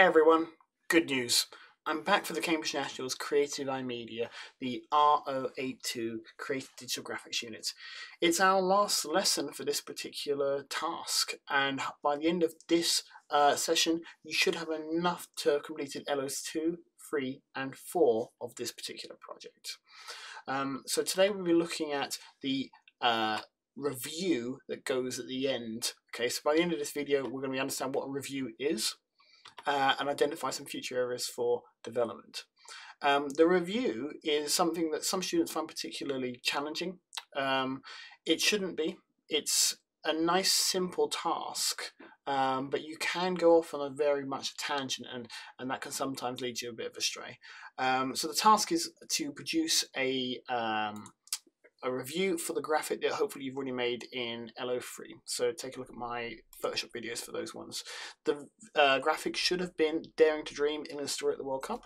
Hey everyone, good news. I'm back for the Cambridge Nationals Creative Media, the R082 Creative Digital Graphics Unit. It's our last lesson for this particular task, and by the end of this uh, session, you should have enough to have completed LOs 2, 3, and 4 of this particular project. Um, so today we'll be looking at the uh, review that goes at the end. Okay, so by the end of this video, we're going to understand what a review is uh, and identify some future areas for development. Um, the review is something that some students find particularly challenging. Um, it shouldn't be. It's a nice, simple task, um, but you can go off on a very much tangent, and, and that can sometimes lead you a bit of astray. Um, so the task is to produce a um, a review for the graphic that hopefully you've already made in LO3. So take a look at my Photoshop videos for those ones. The uh, graphic should have been Daring to Dream in the story at the World Cup.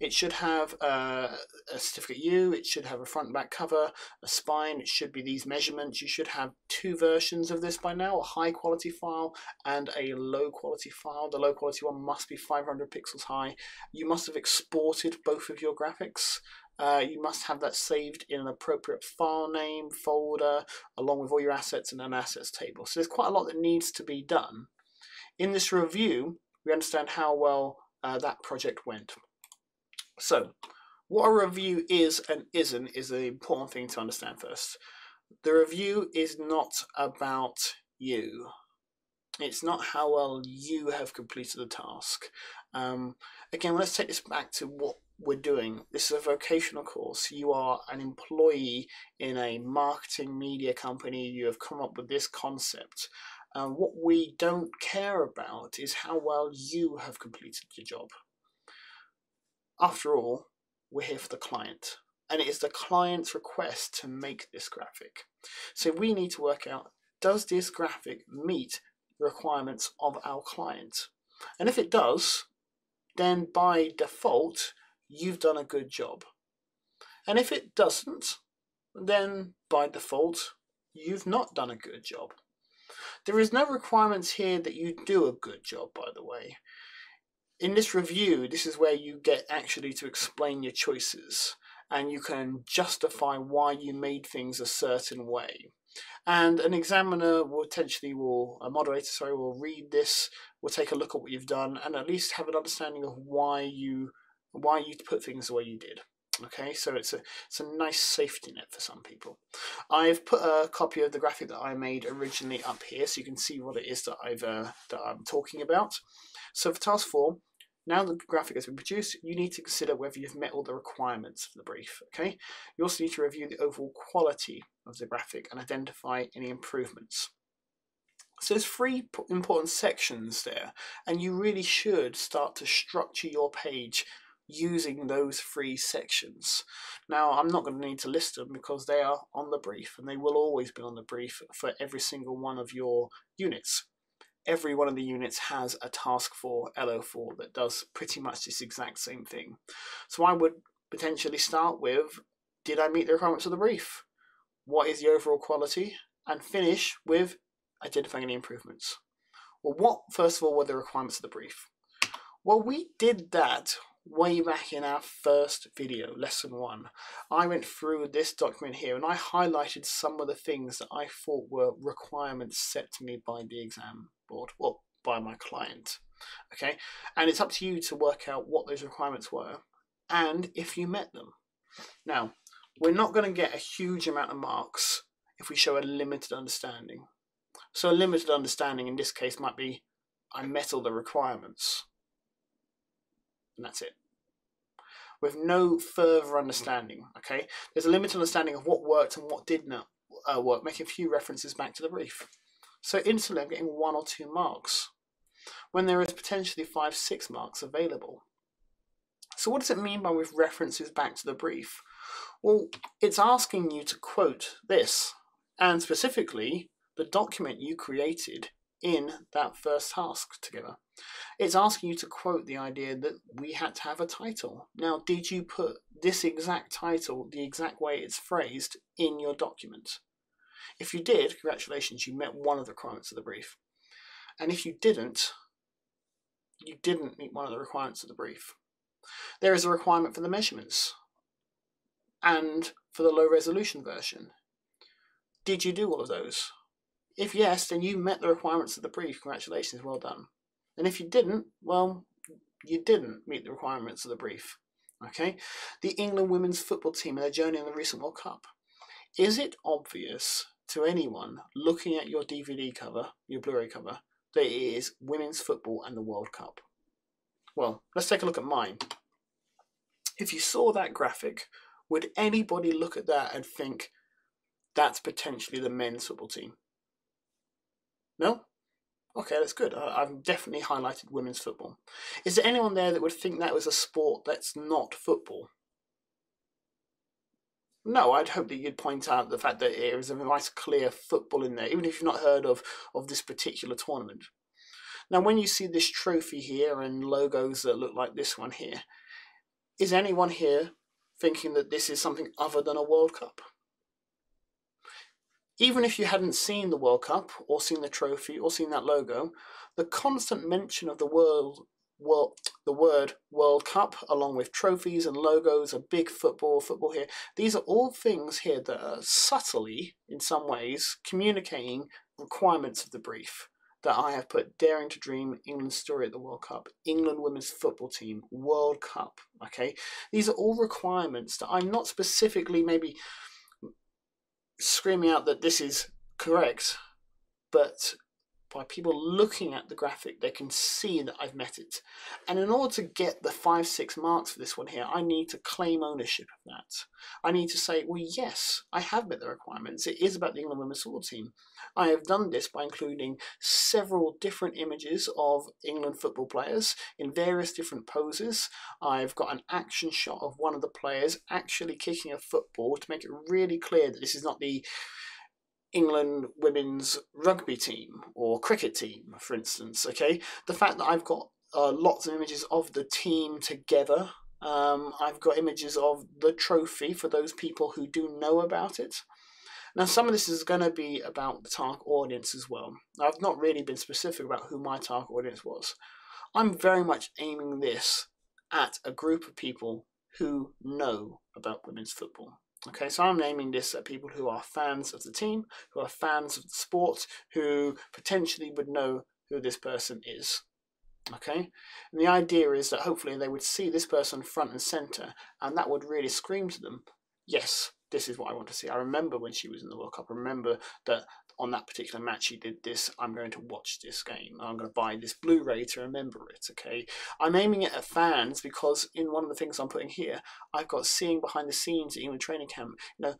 It should have uh, a certificate U, it should have a front and back cover, a spine, it should be these measurements. You should have two versions of this by now, a high quality file and a low quality file. The low quality one must be 500 pixels high. You must have exported both of your graphics. Uh, you must have that saved in an appropriate file name, folder, along with all your assets and an assets table. So there's quite a lot that needs to be done. In this review, we understand how well uh, that project went. So, what a review is and isn't is an important thing to understand first. The review is not about you. It's not how well you have completed the task. Um, again, let's take this back to what we're doing. This is a vocational course. You are an employee in a marketing media company. You have come up with this concept. Uh, what we don't care about is how well you have completed your job. After all, we're here for the client, and it is the client's request to make this graphic. So we need to work out does this graphic meet the requirements of our client? And if it does, then by default, you've done a good job. And if it doesn't, then by default, you've not done a good job. There is no requirements here that you do a good job, by the way. In this review, this is where you get actually to explain your choices and you can justify why you made things a certain way. And an examiner will potentially will a moderator sorry will read this, will take a look at what you've done and at least have an understanding of why you why you put things the way you did. Okay, so it's a it's a nice safety net for some people. I've put a copy of the graphic that I made originally up here, so you can see what it is that I've uh, that I'm talking about. So for task four, now that the graphic has been produced, you need to consider whether you've met all the requirements for the brief. Okay, you also need to review the overall quality of the graphic and identify any improvements. So there's three important sections there, and you really should start to structure your page using those three sections. Now, I'm not going to need to list them because they are on the brief and they will always be on the brief for every single one of your units. Every one of the units has a task for LO4 that does pretty much this exact same thing. So I would potentially start with Did I meet the requirements of the brief? What is the overall quality? And finish with identifying any improvements. Well, what, first of all, were the requirements of the brief? Well, we did that way back in our first video, lesson one, I went through this document here and I highlighted some of the things that I thought were requirements set to me by the exam board, well, by my client. Okay, and it's up to you to work out what those requirements were and if you met them. Now, we're not going to get a huge amount of marks if we show a limited understanding. So, a limited understanding in this case might be I met all the requirements and that's it. With no further understanding, okay? There's a limited understanding of what worked and what did not uh, work, making a few references back to the brief. So instantly I'm getting one or two marks, when there is potentially five, six marks available. So what does it mean by with references back to the brief? Well, it's asking you to quote this, and specifically the document you created in that first task together. It's asking you to quote the idea that we had to have a title. Now, did you put this exact title, the exact way it's phrased, in your document? If you did, congratulations, you met one of the requirements of the brief. And if you didn't, you didn't meet one of the requirements of the brief. There is a requirement for the measurements and for the low resolution version. Did you do all of those? If yes, then you met the requirements of the brief. Congratulations, well done. And if you didn't, well, you didn't meet the requirements of the brief. Okay? The England women's football team and their journey in the recent World Cup. Is it obvious to anyone looking at your DVD cover, your Blu ray cover, that it is women's football and the World Cup? Well, let's take a look at mine. If you saw that graphic, would anybody look at that and think that's potentially the men's football team? No? Okay, that's good. I've definitely highlighted women's football. Is there anyone there that would think that was a sport that's not football? No, I'd hope that you'd point out the fact that there is a nice clear football in there, even if you've not heard of, of this particular tournament. Now, when you see this trophy here and logos that look like this one here, is anyone here thinking that this is something other than a World Cup? Even if you hadn't seen the World Cup or seen the trophy or seen that logo, the constant mention of the world, world, the word World Cup, along with trophies and logos, a big football, football here, these are all things here that are subtly, in some ways, communicating requirements of the brief that I have put Daring to Dream, England's story at the World Cup, England women's football team, World Cup. Okay, these are all requirements that I'm not specifically maybe screaming out that this is correct, but by people looking at the graphic, they can see that I've met it. And in order to get the five, six marks for this one here, I need to claim ownership of that. I need to say, well, yes, I have met the requirements. It is about the England women's football team. I have done this by including several different images of England football players in various different poses. I've got an action shot of one of the players actually kicking a football to make it really clear that this is not the England women's rugby team or cricket team, for instance. Okay, the fact that I've got uh, lots of images of the team together. Um, I've got images of the trophy for those people who do know about it. Now, some of this is going to be about the target audience as well. I've not really been specific about who my target audience was. I'm very much aiming this at a group of people who know about women's football. Okay, so I'm naming this at people who are fans of the team, who are fans of the sport, who potentially would know who this person is. Okay, and the idea is that hopefully they would see this person front and center, and that would really scream to them, yes, this is what I want to see. I remember when she was in the World Cup. I remember that on that particular match he did this. I'm going to watch this game. I'm going to buy this Blu-ray to remember it. Okay, I'm aiming it at fans because in one of the things I'm putting here, I've got seeing behind the scenes at training camp. You know,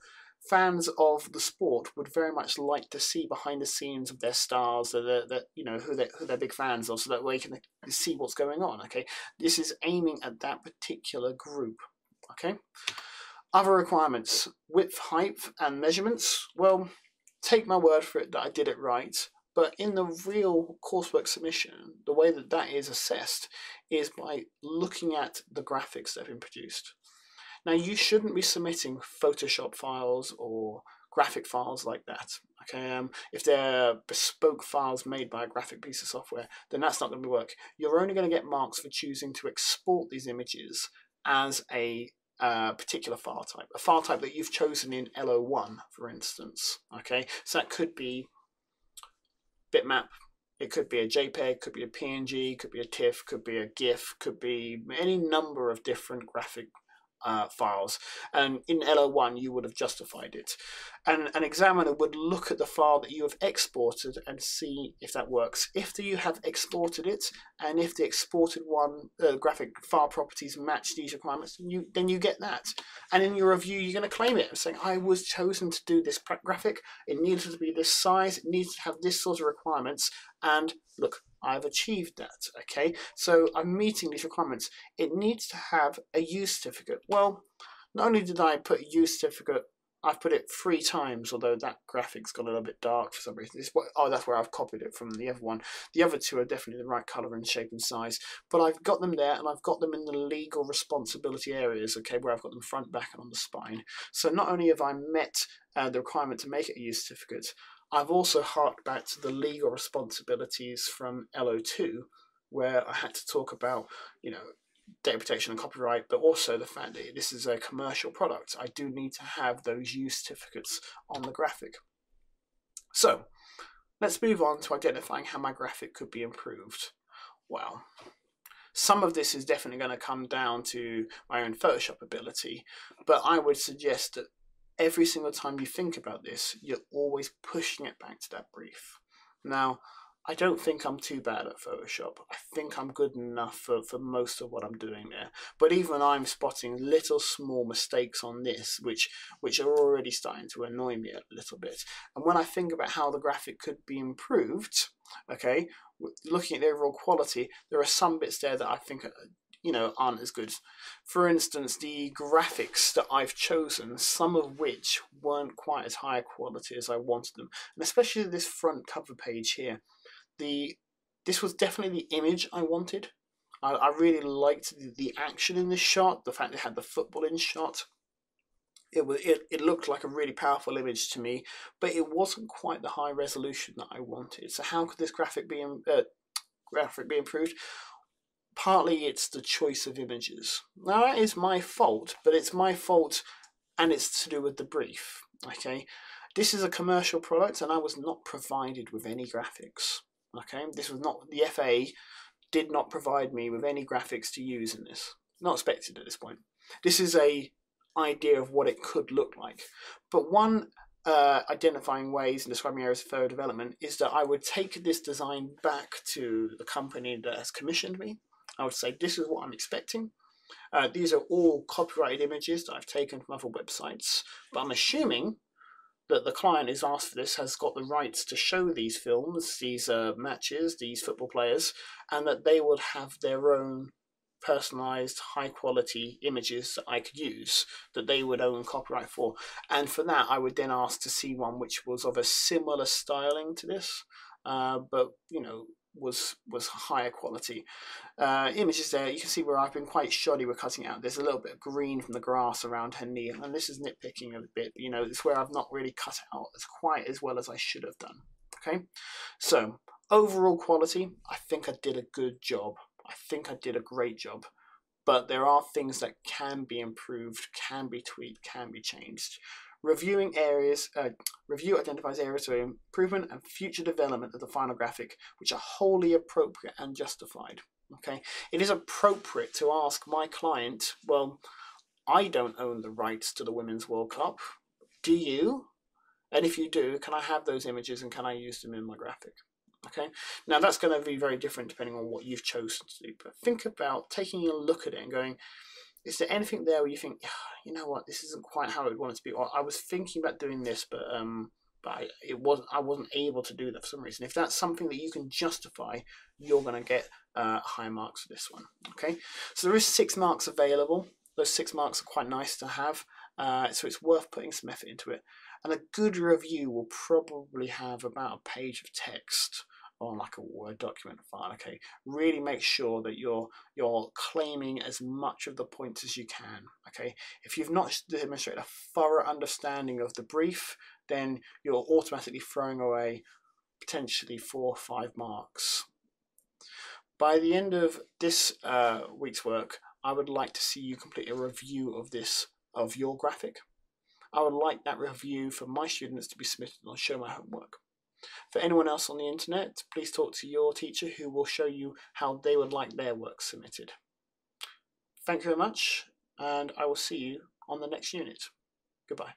fans of the sport would very much like to see behind the scenes of their stars that, that you know who they who they're big fans of, so that way you can see what's going on. Okay, this is aiming at that particular group. Okay. Other requirements, width, height, and measurements. Well, take my word for it that I did it right. But in the real coursework submission, the way that that is assessed is by looking at the graphics that have been produced. Now, you shouldn't be submitting Photoshop files or graphic files like that. Okay, um, if they're bespoke files made by a graphic piece of software, then that's not going to work. You're only going to get marks for choosing to export these images as a particular file type, a file type that you've chosen in LO1, for instance. Okay, so that could be bitmap, it could be a JPEG, could be a PNG, could be a TIFF, could be a GIF, could be any number of different graphic uh, files. And in LO1, you would have justified it. And an examiner would look at the file that you have exported and see if that works. If you have exported it, and if the exported one uh, graphic file properties match these requirements, you, then you get that. And in your review, you're going to claim it, saying, I was chosen to do this graphic, it needs to be this size, it needs to have this sort of requirements, and look, I've achieved that. Okay, so I'm meeting these requirements. It needs to have a U certificate. Well, not only did I put a U certificate, I've put it three times, although that graphic's got a little bit dark for some reason. What, oh, that's where I've copied it from the other one. The other two are definitely the right colour and shape and size, but I've got them there and I've got them in the legal responsibility areas, okay, where I've got them front, back and on the spine. So not only have I met uh, the requirement to make it a U certificate, I've also harked back to the legal responsibilities from LO2 where I had to talk about, you know, data protection and copyright, but also the fact that this is a commercial product. I do need to have those U certificates on the graphic. So let's move on to identifying how my graphic could be improved. Well, some of this is definitely going to come down to my own Photoshop ability, but I would suggest that every single time you think about this, you're always pushing it back to that brief. Now, I don't think I'm too bad at Photoshop. I think I'm good enough for, for most of what I'm doing there. But even I'm spotting little small mistakes on this, which which are already starting to annoy me a little bit. And when I think about how the graphic could be improved, okay, looking at the overall quality, there are some bits there that I think are, you know aren't as good. For instance, the graphics that I've chosen, some of which weren't quite as high quality as I wanted them, and especially this front cover page here the this was definitely the image I wanted. I, I really liked the, the action in this shot, the fact it had the football in shot. It, was, it, it looked like a really powerful image to me, but it wasn't quite the high resolution that I wanted. So how could this graphic be uh, graphic be improved? Partly it's the choice of images. Now that is my fault, but it's my fault and it's to do with the brief. Okay, this is a commercial product and I was not provided with any graphics. Okay, this was not the FA did not provide me with any graphics to use in this. Not expected at this point. This is a idea of what it could look like. But one uh, identifying ways and describing areas of further development is that I would take this design back to the company that has commissioned me. I would say, this is what I'm expecting. Uh, these are all copyrighted images that I've taken from other websites, but I'm assuming that the client who's asked for this has got the rights to show these films, these uh, matches, these football players, and that they would have their own personalized, high quality images that I could use that they would own copyright for. And for that, I would then ask to see one which was of a similar styling to this, uh, but you know, was was higher quality. Uh, images there, you can see where I've been quite shoddy with cutting out. There's a little bit of green from the grass around her knee, and this is nitpicking a bit. You know, it's where I've not really cut out as quite as well as I should have done. Okay, so overall quality, I think I did a good job. I think I did a great job. But there are things that can be improved, can be tweaked, can be changed. Reviewing areas, uh, review identifies areas for improvement and future development of the final graphic, which are wholly appropriate and justified. Okay, it is appropriate to ask my client, well, I don't own the rights to the Women's World Cup. Do you? And if you do, can I have those images and can I use them in my graphic? Okay, now that's going to be very different depending on what you've chosen to do. But think about taking a look at it and going, is there anything there where you think, you know what, this isn't quite how I would want it to be, or I was thinking about doing this, but um, but I, it wasn't, I wasn't able to do that for some reason. If that's something that you can justify, you're going to get uh, high marks for this one. Okay, so there is six marks available. Those six marks are quite nice to have, uh, so it's worth putting some effort into it. And a good review will probably have about a page of text on like a Word document file. Okay, really make sure that you're you're claiming as much of the points as you can. Okay, if you've not demonstrated a thorough understanding of the brief, then you're automatically throwing away potentially four or five marks. By the end of this uh, week's work, I would like to see you complete a review of this of your graphic. I would like that review for my students to be submitted on Show My Homework. For anyone else on the internet, please talk to your teacher who will show you how they would like their work submitted. Thank you very much, and I will see you on the next unit. Goodbye.